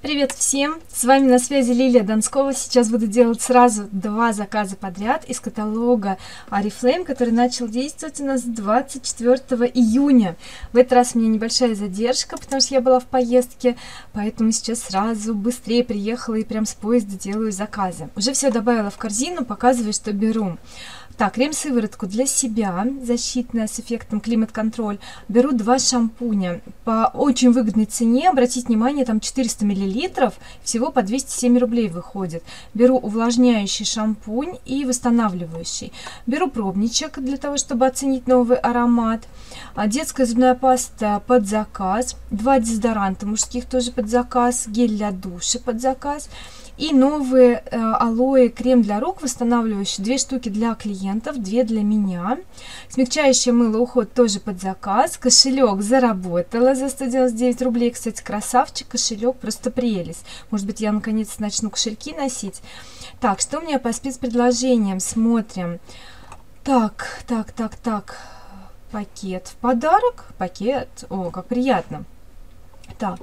Привет всем! С вами на связи Лилия Донскова. Сейчас буду делать сразу два заказа подряд из каталога Oriflame, который начал действовать у нас 24 июня. В этот раз у меня небольшая задержка, потому что я была в поездке, поэтому сейчас сразу быстрее приехала и прям с поезда делаю заказы. Уже все добавила в корзину, показываю, что беру. Так, крем-сыворотку для себя, защитная с эффектом климат-контроль. Беру два шампуня по очень выгодной цене. Обратите внимание, там 400 миллилитров, всего по 207 рублей выходит. Беру увлажняющий шампунь и восстанавливающий. Беру пробничек для того, чтобы оценить новый аромат. А детская зубная паста под заказ. Два дезодоранта мужских тоже под заказ. Гель для душа под заказ. И новые э, алоэ крем для рук восстанавливающий. Две штуки для клиентов, две для меня. Смягчающее мыло уход тоже под заказ. Кошелек заработала за 199 рублей. Кстати, красавчик, кошелек просто прелесть. Может быть, я наконец начну кошельки носить. Так, что у меня по спецпредложениям? Смотрим. Так, так, так, так. Пакет в подарок. Пакет. О, как приятно. Так,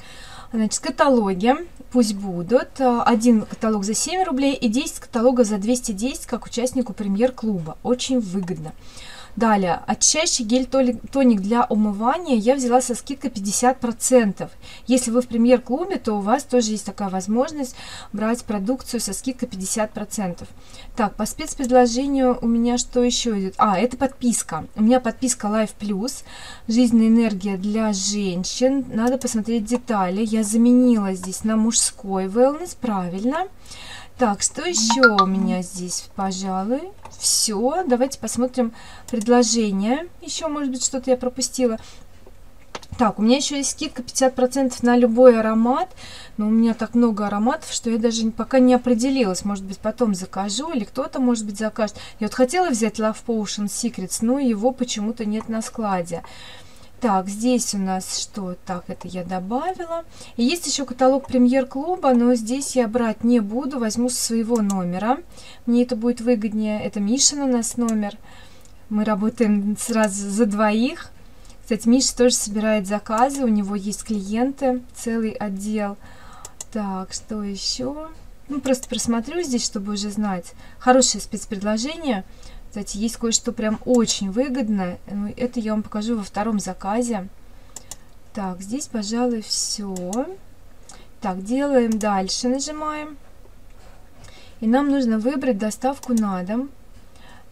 значит, каталоги пусть будут. Один каталог за 7 рублей и 10 каталогов за 210, как участнику премьер-клуба. Очень выгодно. Далее, очищающий гель-тоник для умывания я взяла со скидкой 50%. Если вы в премьер-клубе, то у вас тоже есть такая возможность брать продукцию со скидкой 50%. Так, по спецпредложению у меня что еще идет? А, это подписка. У меня подписка Life Plus, жизненная энергия для женщин. Надо посмотреть детали. Я заменила здесь на мужской wellness, правильно. Так, что еще у меня здесь, пожалуй? Все, давайте посмотрим предложение. Еще, может быть, что-то я пропустила. Так, у меня еще есть скидка 50% на любой аромат, но у меня так много ароматов, что я даже пока не определилась. Может быть, потом закажу, или кто-то, может быть, закажет. Я вот хотела взять Love Potion Secrets, но его почему-то нет на складе. Так, здесь у нас что? Так, это я добавила. И есть еще каталог премьер-клуба, но здесь я брать не буду, возьму со своего номера. Мне это будет выгоднее. Это Мишин у нас номер. Мы работаем сразу за двоих. Кстати, Миша тоже собирает заказы, у него есть клиенты, целый отдел. Так, что еще? Ну, просто просмотрю здесь, чтобы уже знать. Хорошее спецпредложение. Кстати, есть кое-что прям очень выгодно. Ну, это я вам покажу во втором заказе. Так, здесь, пожалуй, все. Так, делаем дальше, нажимаем. И нам нужно выбрать доставку на дом.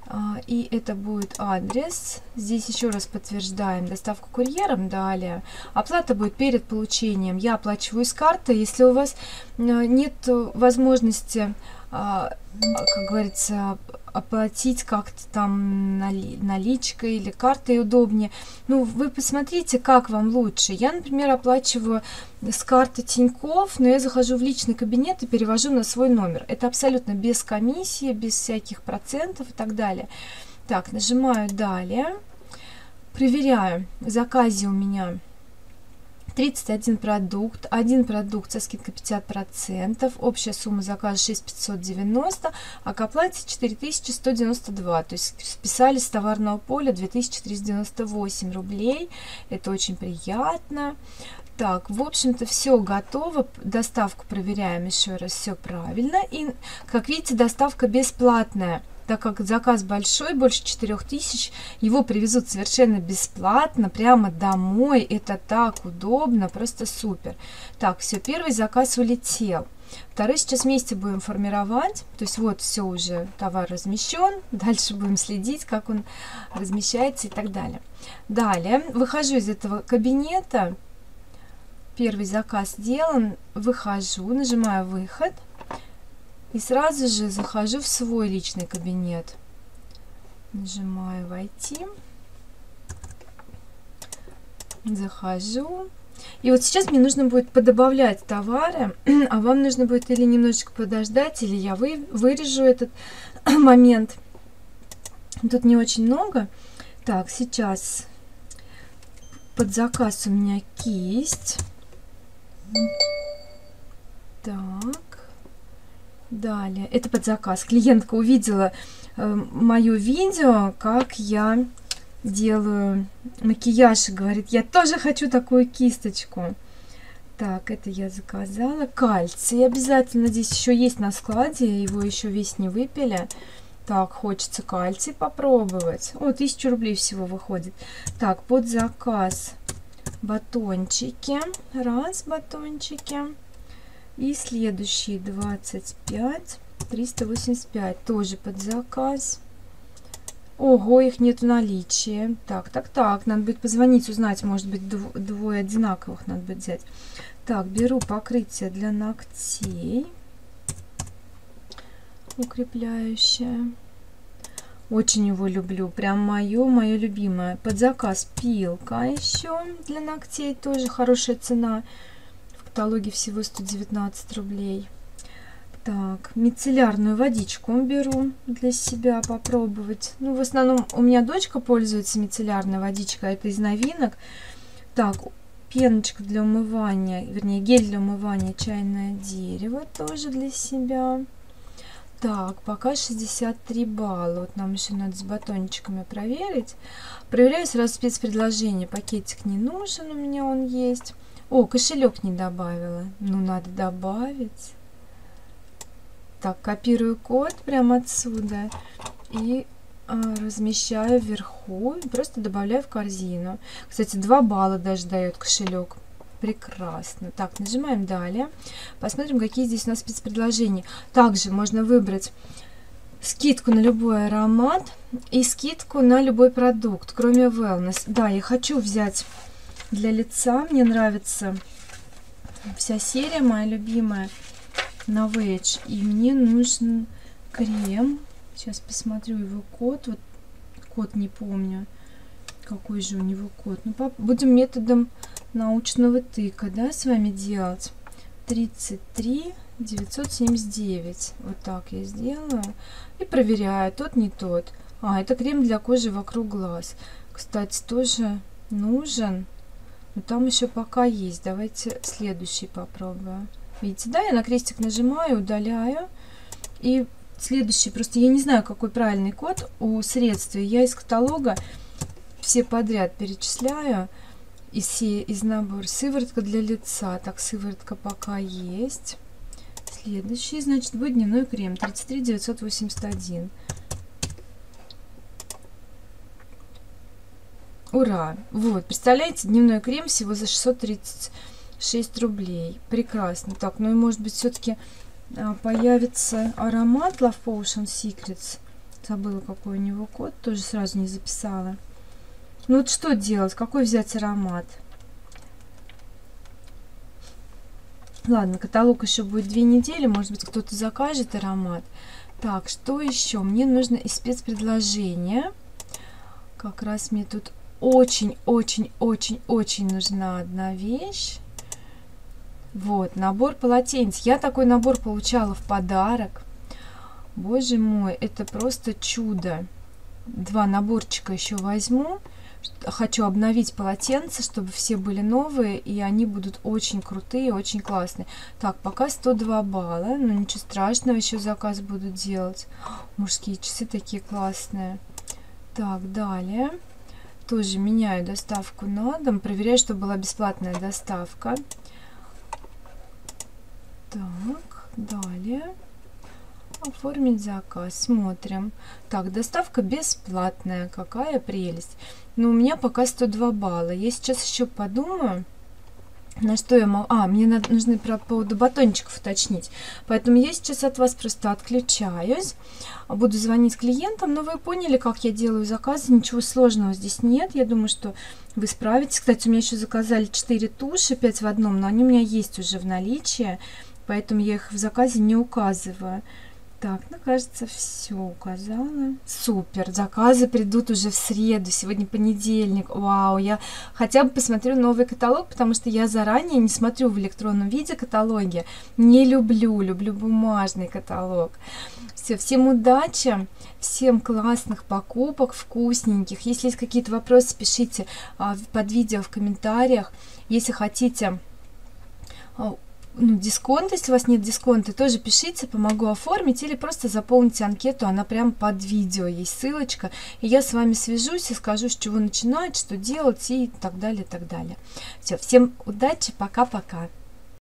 А, и это будет адрес. Здесь еще раз подтверждаем доставку курьером. Далее. Оплата будет перед получением. Я оплачиваю с карты. Если у вас э, нет возможности, а, как говорится, оплатить как-то там нали, наличкой или картой удобнее. Ну, вы посмотрите, как вам лучше. Я, например, оплачиваю с карты Тинькофф, но я захожу в личный кабинет и перевожу на свой номер. Это абсолютно без комиссии, без всяких процентов и так далее. Так, нажимаю «Далее». Проверяю, в заказе у меня 31 продукт, один продукт со скидкой 50%, общая сумма заказа 6590, а к оплате 4192, то есть списали с товарного поля 2398 рублей, это очень приятно. Так, в общем-то, все готово. Доставку проверяем еще раз, все правильно. И, как видите, доставка бесплатная так как заказ большой, больше 4000, его привезут совершенно бесплатно, прямо домой. Это так удобно, просто супер. Так, все, первый заказ улетел. Второй сейчас вместе будем формировать. То есть вот все уже, товар размещен. Дальше будем следить, как он размещается и так далее. Далее, выхожу из этого кабинета. Первый заказ сделан. Выхожу, нажимаю выход. И сразу же захожу в свой личный кабинет. Нажимаю «Войти». Захожу. И вот сейчас мне нужно будет подобавлять товары, а вам нужно будет или немножечко подождать, или я вы, вырежу этот момент. Тут не очень много. Так, сейчас под заказ у меня кисть. Так. Далее, это под заказ. Клиентка увидела э, мое видео, как я делаю макияж и говорит, я тоже хочу такую кисточку. Так, это я заказала. Кальций обязательно здесь еще есть на складе. Его еще весь не выпили. Так, хочется кальций попробовать. О, 1000 рублей всего выходит. Так, под заказ батончики. Раз батончики. И следующие 25, 385. Тоже под заказ. Ого, их нет в наличии. Так, так, так. Надо будет позвонить, узнать. Может быть, двое одинаковых надо будет взять. Так, беру покрытие для ногтей. Укрепляющее. Очень его люблю. Прям мое, мое любимое. Под заказ пилка еще для ногтей. Тоже хорошая цена. В каталоге всего 119 рублей. Так, мицеллярную водичку беру для себя попробовать. Ну, в основном у меня дочка пользуется мицеллярной водичкой, это из новинок. Так, пеночка для умывания, вернее, гель для умывания, чайное дерево тоже для себя. Так, пока 63 балла. Вот нам еще надо с батончиками проверить. Проверяю сразу спецпредложение. Пакетик не нужен, у меня он есть. О, кошелек не добавила. Ну, надо добавить. Так, копирую код прямо отсюда и а, размещаю вверху, просто добавляю в корзину. Кстати, 2 балла даже дает кошелек. Прекрасно. Так, нажимаем далее. Посмотрим, какие здесь у нас спецпредложения. Также можно выбрать скидку на любой аромат и скидку на любой продукт, кроме wellness. Да, я хочу взять для лица. Мне нравится вся серия, моя любимая Вэдж. И мне нужен крем. Сейчас посмотрю его код. Вот код не помню. Какой же у него код. Ну, будем методом научного тыка, да, с вами делать. 33 979. Вот так я сделаю. И проверяю, тот не тот. А, это крем для кожи вокруг глаз. Кстати, тоже нужен. Но там еще пока есть. Давайте следующий попробую. Видите, да, я на крестик нажимаю, удаляю. И следующий, просто я не знаю, какой правильный код у средств. Я из каталога все подряд перечисляю. Из, из набора сыворотка для лица. Так, сыворотка пока есть. Следующий, значит, будет дневной крем. 33 Ура! Вот, представляете, дневной крем всего за 630 6 рублей. Прекрасно. Так, ну и может быть все-таки а, появится аромат Love Potion Secrets. Забыла, какой у него код. Тоже сразу не записала. Ну вот что делать? Какой взять аромат? Ладно, каталог еще будет две недели. Может быть, кто-то закажет аромат. Так, что еще? Мне нужно из спецпредложения. Как раз мне тут очень-очень-очень-очень нужна одна вещь. Вот, набор полотенец. Я такой набор получала в подарок. Боже мой, это просто чудо. Два наборчика еще возьму. Хочу обновить полотенца, чтобы все были новые, и они будут очень крутые, очень классные. Так, пока 102 балла, но ничего страшного, еще заказ буду делать. Мужские часы такие классные. Так, далее. Тоже меняю доставку на дом, проверяю, чтобы была бесплатная доставка. Так, далее. Оформить заказ. Смотрим. Так, доставка бесплатная. Какая прелесть. Но у меня пока 102 балла. Я сейчас еще подумаю, на что я могу... А, мне надо, нужно про поводу батончиков уточнить. Поэтому я сейчас от вас просто отключаюсь. Буду звонить клиентам. Но вы поняли, как я делаю заказы. Ничего сложного здесь нет. Я думаю, что вы справитесь. Кстати, у меня еще заказали 4 туши, 5 в одном. Но они у меня есть уже в наличии поэтому я их в заказе не указываю. Так, ну, кажется, все указала. Супер, заказы придут уже в среду, сегодня понедельник. Вау, я хотя бы посмотрю новый каталог, потому что я заранее не смотрю в электронном виде каталоги. Не люблю, люблю бумажный каталог. Все, всем удачи, всем классных покупок, вкусненьких. Если есть какие-то вопросы, пишите а, под видео в комментариях. Если хотите а, ну, дисконт, если у вас нет дисконта, тоже пишите, помогу оформить или просто заполните анкету, она прям под видео, есть ссылочка, и я с вами свяжусь и скажу, с чего начинать, что делать и так далее, так далее. Все, всем удачи, пока-пока.